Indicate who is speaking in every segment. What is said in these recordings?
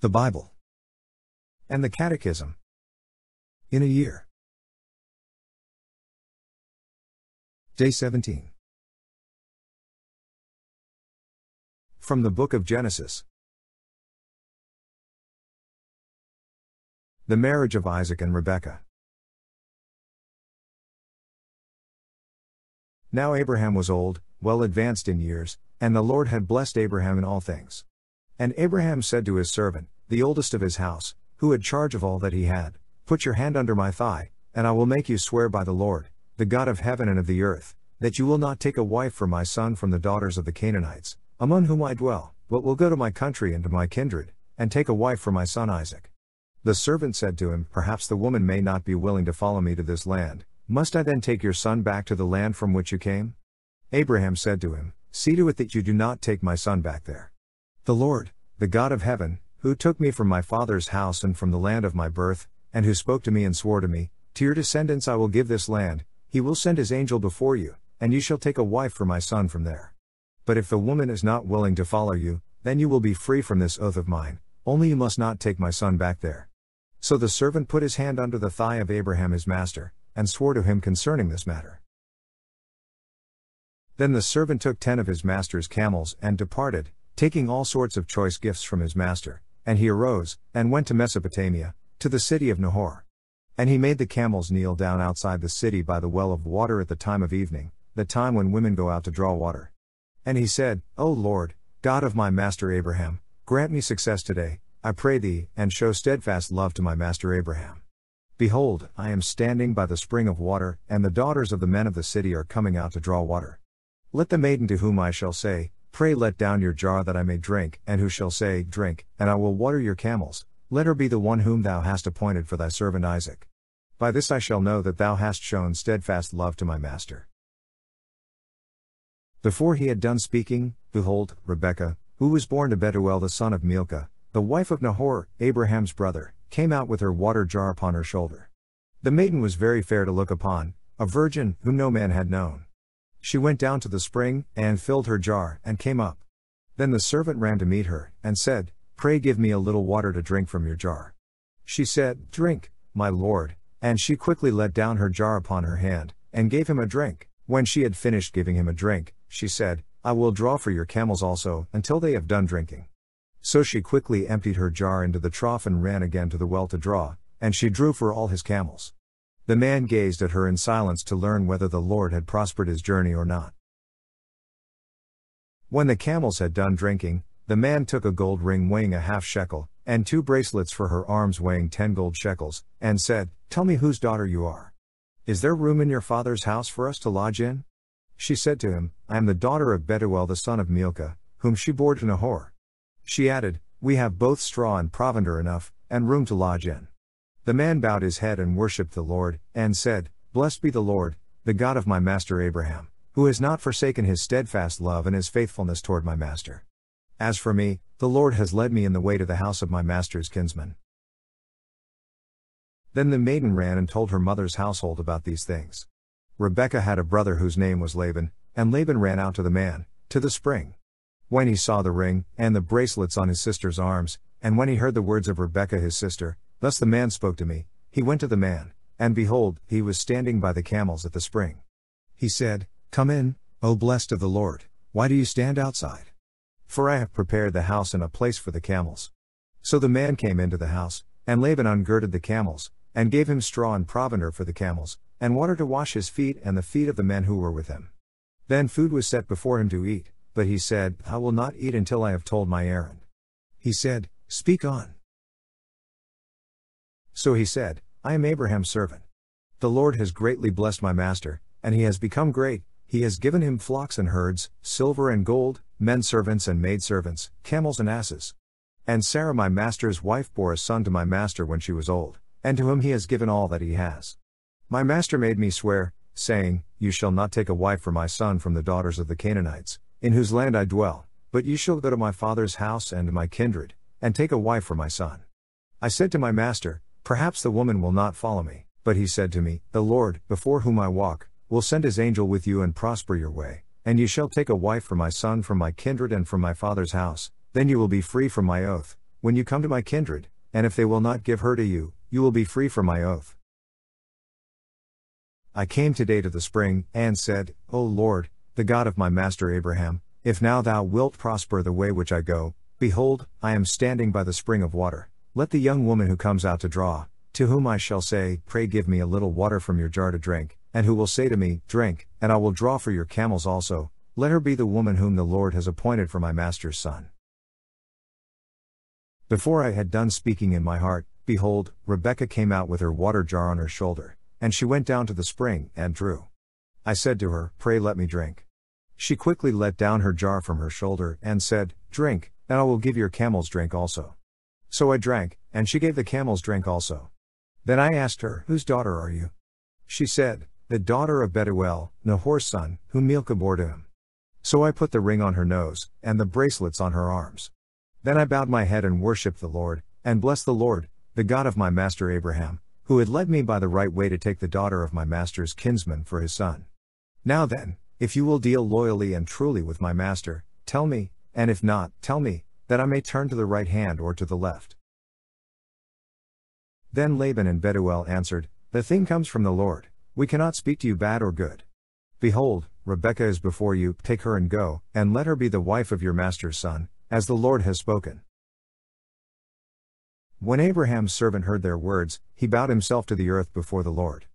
Speaker 1: The Bible. And the Catechism. In a year. Day 17. From the Book of Genesis. The marriage of Isaac and Rebekah. Now Abraham was old, well advanced in years, and the Lord had blessed Abraham in all things. And Abraham said to his servant, the oldest of his house, who had charge of all that he had, Put your hand under my thigh, and I will make you swear by the Lord, the God of heaven and of the earth, that you will not take a wife for my son from the daughters of the Canaanites, among whom I dwell, but will go to my country and to my kindred, and take a wife for my son Isaac. The servant said to him, Perhaps the woman may not be willing to follow me to this land. Must I then take your son back to the land from which you came? Abraham said to him, See to it that you do not take my son back there. The Lord, the God of heaven, who took me from my father's house and from the land of my birth, and who spoke to me and swore to me, To your descendants I will give this land, he will send his angel before you, and you shall take a wife for my son from there. But if the woman is not willing to follow you, then you will be free from this oath of mine, only you must not take my son back there. So the servant put his hand under the thigh of Abraham his master, and swore to him concerning this matter. Then the servant took ten of his master's camels and departed, taking all sorts of choice gifts from his master, and he arose, and went to Mesopotamia, to the city of Nahor. And he made the camels kneel down outside the city by the well of water at the time of evening, the time when women go out to draw water. And he said, O Lord, God of my master Abraham, grant me success today, I pray thee, and show steadfast love to my master Abraham. Behold, I am standing by the spring of water, and the daughters of the men of the city are coming out to draw water. Let the maiden to whom I shall say, Pray let down your jar that I may drink, and who shall say, Drink, and I will water your camels, let her be the one whom thou hast appointed for thy servant Isaac. By this I shall know that thou hast shown steadfast love to my master. Before he had done speaking, behold, Rebekah, who was born to Bethuel the son of Milcah, the wife of Nahor, Abraham's brother, came out with her water jar upon her shoulder. The maiden was very fair to look upon, a virgin whom no man had known. She went down to the spring, and filled her jar, and came up. Then the servant ran to meet her, and said, Pray give me a little water to drink from your jar. She said, Drink, my lord, and she quickly let down her jar upon her hand, and gave him a drink. When she had finished giving him a drink, she said, I will draw for your camels also, until they have done drinking. So she quickly emptied her jar into the trough and ran again to the well to draw, and she drew for all his camels. The man gazed at her in silence to learn whether the Lord had prospered his journey or not. When the camels had done drinking, the man took a gold ring weighing a half shekel, and two bracelets for her arms weighing ten gold shekels, and said, Tell me whose daughter you are. Is there room in your father's house for us to lodge in? She said to him, I am the daughter of Bethuel the son of Milcah, whom she bore to Nahor. She added, We have both straw and provender enough, and room to lodge in. The man bowed his head and worshipped the Lord, and said, Blessed be the Lord, the God of my master Abraham, who has not forsaken his steadfast love and his faithfulness toward my master. As for me, the Lord has led me in the way to the house of my master's kinsman. Then the maiden ran and told her mother's household about these things. Rebekah had a brother whose name was Laban, and Laban ran out to the man, to the spring. When he saw the ring, and the bracelets on his sister's arms, and when he heard the words of Rebekah his sister, Thus the man spoke to me, he went to the man, and behold, he was standing by the camels at the spring. He said, Come in, O blessed of the Lord, why do you stand outside? For I have prepared the house and a place for the camels. So the man came into the house, and Laban ungirded the camels, and gave him straw and provender for the camels, and water to wash his feet and the feet of the men who were with him. Then food was set before him to eat, but he said, I will not eat until I have told my errand. He said, Speak on. So he said, I am Abraham's servant. The Lord has greatly blessed my master, and he has become great, he has given him flocks and herds, silver and gold, men servants and maidservants, camels and asses. And Sarah my master's wife bore a son to my master when she was old, and to whom he has given all that he has. My master made me swear, saying, You shall not take a wife for my son from the daughters of the Canaanites, in whose land I dwell, but you shall go to my father's house and to my kindred, and take a wife for my son. I said to my master, Perhaps the woman will not follow me, but he said to me, The Lord, before whom I walk, will send his angel with you and prosper your way, and you shall take a wife for my son from my kindred and from my father's house, then you will be free from my oath, when you come to my kindred, and if they will not give her to you, you will be free from my oath. I came today to the spring, and said, O Lord, the God of my master Abraham, if now thou wilt prosper the way which I go, behold, I am standing by the spring of water. Let the young woman who comes out to draw, to whom I shall say, Pray give me a little water from your jar to drink, and who will say to me, Drink, and I will draw for your camels also, let her be the woman whom the Lord has appointed for my master's son. Before I had done speaking in my heart, behold, Rebekah came out with her water jar on her shoulder, and she went down to the spring, and drew. I said to her, Pray let me drink. She quickly let down her jar from her shoulder, and said, Drink, and I will give your camels drink also. So I drank, and she gave the camels drink also. Then I asked her, Whose daughter are you? She said, The daughter of Bethuel, Nahor's son, whom Milcah bore to him. So I put the ring on her nose, and the bracelets on her arms. Then I bowed my head and worshipped the Lord, and blessed the Lord, the God of my master Abraham, who had led me by the right way to take the daughter of my master's kinsman for his son. Now then, if you will deal loyally and truly with my master, tell me, and if not, tell me, that I may turn to the right hand or to the left. Then Laban and Bethuel answered, The thing comes from the Lord, we cannot speak to you bad or good. Behold, Rebekah is before you, take her and go, and let her be the wife of your master's son, as the Lord has spoken. When Abraham's servant heard their words, he bowed himself to the earth before the Lord.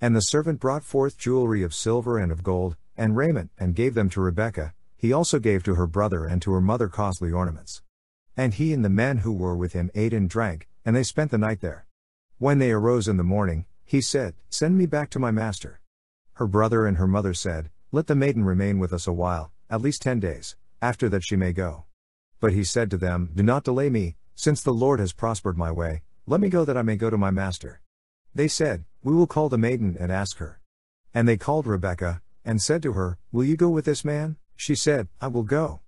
Speaker 1: And the servant brought forth jewelry of silver and of gold, and raiment, and gave them to Rebekah, he also gave to her brother and to her mother costly ornaments. And he and the men who were with him ate and drank, and they spent the night there. When they arose in the morning, he said, Send me back to my master. Her brother and her mother said, Let the maiden remain with us a while, at least ten days, after that she may go. But he said to them, Do not delay me, since the Lord has prospered my way, let me go that I may go to my master. They said, We will call the maiden and ask her. And they called Rebekah, and said to her, Will you go with this man? She said, I will go.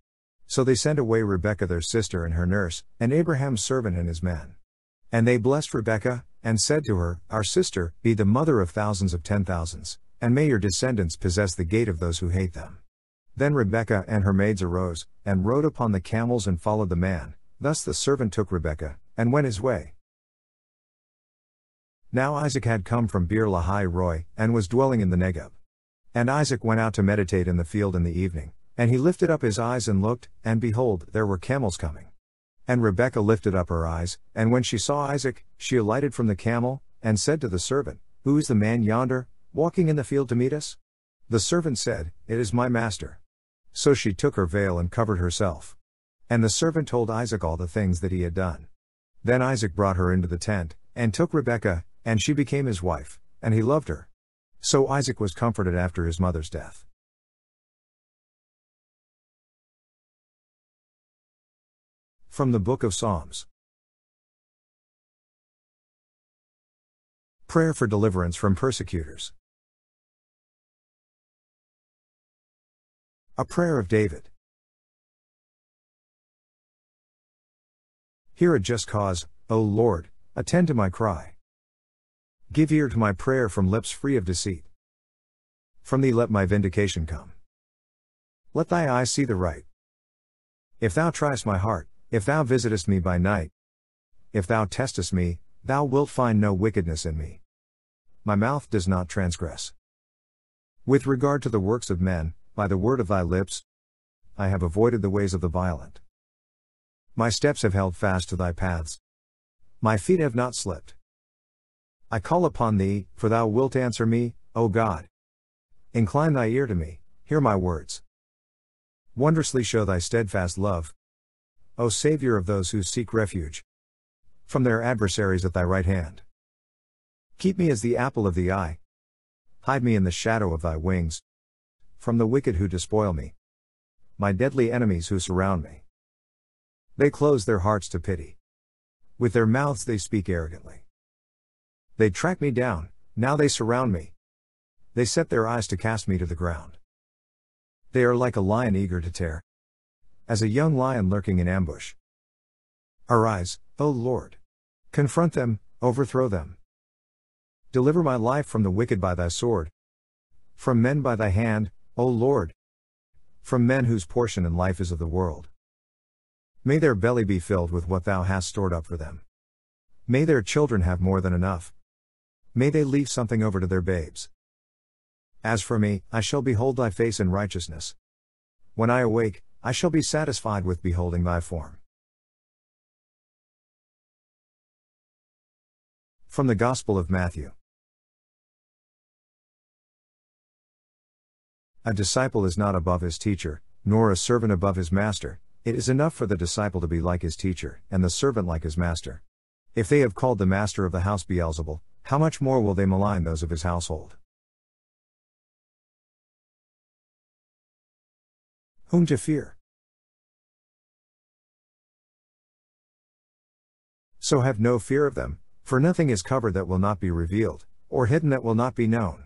Speaker 1: So they sent away Rebekah their sister and her nurse, and Abraham's servant and his men. And they blessed Rebekah, and said to her, Our sister, be the mother of thousands of ten thousands, and may your descendants possess the gate of those who hate them. Then Rebekah and her maids arose, and rode upon the camels and followed the man. Thus the servant took Rebekah, and went his way. Now Isaac had come from Beer Lahai Roi, and was dwelling in the Negeb. And Isaac went out to meditate in the field in the evening, and he lifted up his eyes and looked, and behold, there were camels coming. And Rebekah lifted up her eyes, and when she saw Isaac, she alighted from the camel, and said to the servant, Who is the man yonder, walking in the field to meet us? The servant said, It is my master. So she took her veil and covered herself. And the servant told Isaac all the things that he had done. Then Isaac brought her into the tent, and took Rebekah, and she became his wife, and he loved her. So Isaac was comforted after his mother's death. From the Book of Psalms Prayer for deliverance from persecutors. A prayer of David. Hear a just cause, O Lord, attend to my cry. Give ear to my prayer from lips free of deceit. From thee let my vindication come. Let thy eyes see the right. If thou triest my heart, if thou visitest me by night, if thou testest me, thou wilt find no wickedness in me. My mouth does not transgress. With regard to the works of men, by the word of thy lips, I have avoided the ways of the violent. My steps have held fast to thy paths. My feet have not slipped. I call upon thee, for thou wilt answer me, O God. Incline thy ear to me, hear my words. Wondrously show thy steadfast love, O Saviour of those who seek refuge from their adversaries at thy right hand. Keep me as the apple of the eye. Hide me in the shadow of thy wings. From the wicked who despoil me. My deadly enemies who surround me. They close their hearts to pity. With their mouths they speak arrogantly. They track me down, now they surround me. They set their eyes to cast me to the ground. They are like a lion eager to tear. As a young lion lurking in ambush. Arise, O Lord. Confront them, overthrow them. Deliver my life from the wicked by thy sword. From men by thy hand, O Lord. From men whose portion in life is of the world. May their belly be filled with what thou hast stored up for them. May their children have more than enough. May they leave something over to their babes. As for me, I shall behold thy face in righteousness. When I awake, I shall be satisfied with beholding thy form. From the Gospel of Matthew. A disciple is not above his teacher, nor a servant above his master. It is enough for the disciple to be like his teacher, and the servant like his master. If they have called the master of the house Beelzebul, how much more will they malign those of his household? Whom to fear? So have no fear of them, for nothing is covered that will not be revealed, or hidden that will not be known.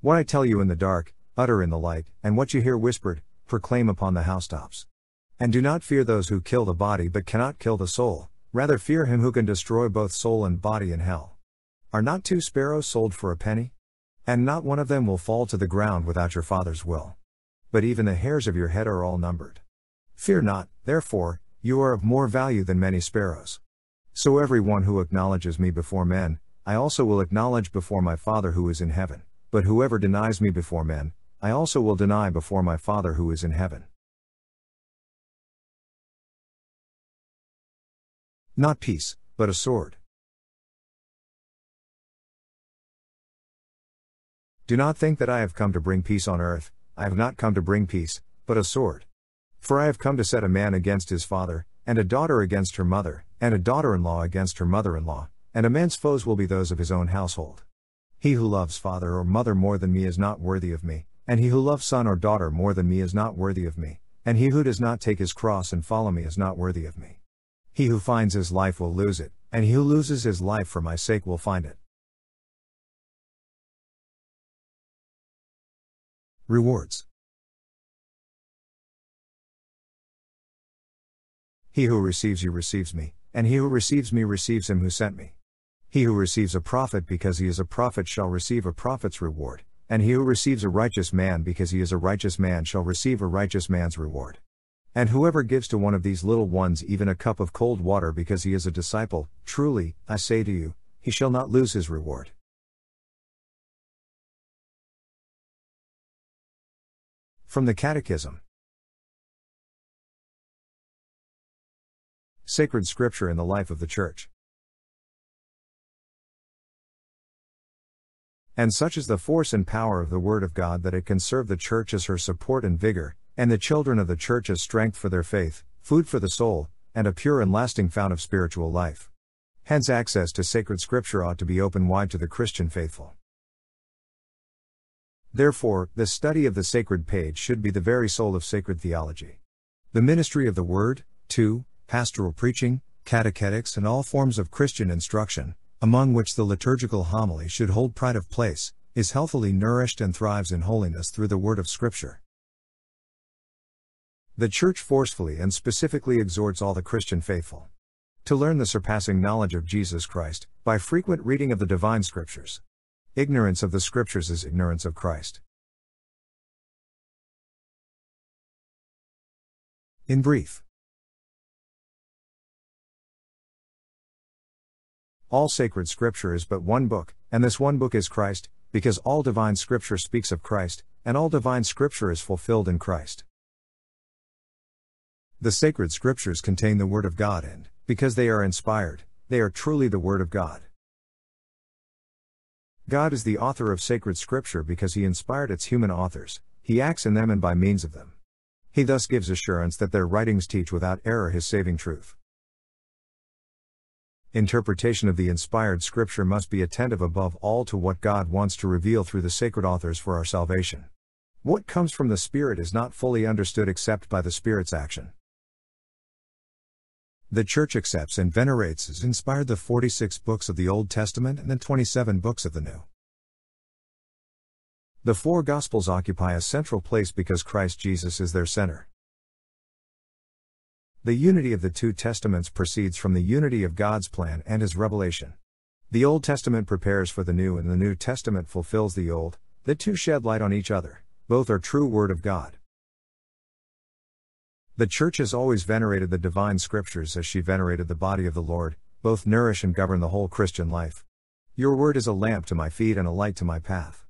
Speaker 1: What I tell you in the dark, utter in the light, and what you hear whispered, proclaim upon the housetops. And do not fear those who kill the body but cannot kill the soul, rather fear him who can destroy both soul and body in hell. Are not two sparrows sold for a penny? And not one of them will fall to the ground without your Father's will. But even the hairs of your head are all numbered. Fear not, therefore, you are of more value than many sparrows. So every one who acknowledges me before men, I also will acknowledge before my Father who is in heaven, but whoever denies me before men, I also will deny before my Father who is in heaven. Not peace, but a sword. Do not think that I have come to bring peace on earth, I have not come to bring peace, but a sword. For I have come to set a man against his father, and a daughter against her mother, and a daughter in law against her mother in law, and a man's foes will be those of his own household. He who loves father or mother more than me is not worthy of me, and he who loves son or daughter more than me is not worthy of me, and he who does not take his cross and follow me is not worthy of me. He who finds his life will lose it, and he who loses his life for my sake will find it. Rewards He who receives you receives me, and he who receives me receives him who sent me. He who receives a prophet because he is a prophet shall receive a prophet's reward, and he who receives a righteous man because he is a righteous man shall receive a righteous man's reward. And whoever gives to one of these little ones even a cup of cold water because he is a disciple, truly, I say to you, he shall not lose his reward. From the Catechism Sacred Scripture in the Life of the Church. And such is the force and power of the Word of God that it can serve the Church as her support and vigor, and the children of the Church as strength for their faith, food for the soul, and a pure and lasting fount of spiritual life. Hence, access to sacred Scripture ought to be open wide to the Christian faithful. Therefore, the study of the sacred page should be the very soul of sacred theology. The ministry of the Word, 2, pastoral preaching, catechetics, and all forms of Christian instruction, among which the liturgical homily should hold pride of place, is healthily nourished and thrives in holiness through the word of Scripture. The Church forcefully and specifically exhorts all the Christian faithful to learn the surpassing knowledge of Jesus Christ by frequent reading of the divine Scriptures. Ignorance of the Scriptures is ignorance of Christ. In brief, All sacred scripture is but one book, and this one book is Christ, because all divine scripture speaks of Christ, and all divine scripture is fulfilled in Christ. The sacred scriptures contain the Word of God, and, because they are inspired, they are truly the Word of God. God is the author of sacred scripture because he inspired its human authors, he acts in them and by means of them. He thus gives assurance that their writings teach without error his saving truth. Interpretation of the inspired scripture must be attentive above all to what God wants to reveal through the sacred authors for our salvation. What comes from the Spirit is not fully understood except by the Spirit's action. The Church accepts and venerates as inspired the 46 books of the Old Testament and the 27 books of the New. The four Gospels occupy a central place because Christ Jesus is their center. The unity of the two testaments proceeds from the unity of God's plan and His revelation. The Old Testament prepares for the New and the New Testament fulfills the Old, the two shed light on each other, both are true Word of God. The Church has always venerated the divine scriptures as she venerated the body of the Lord, both nourish and govern the whole Christian life. Your word is a lamp to my feet and a light to my path.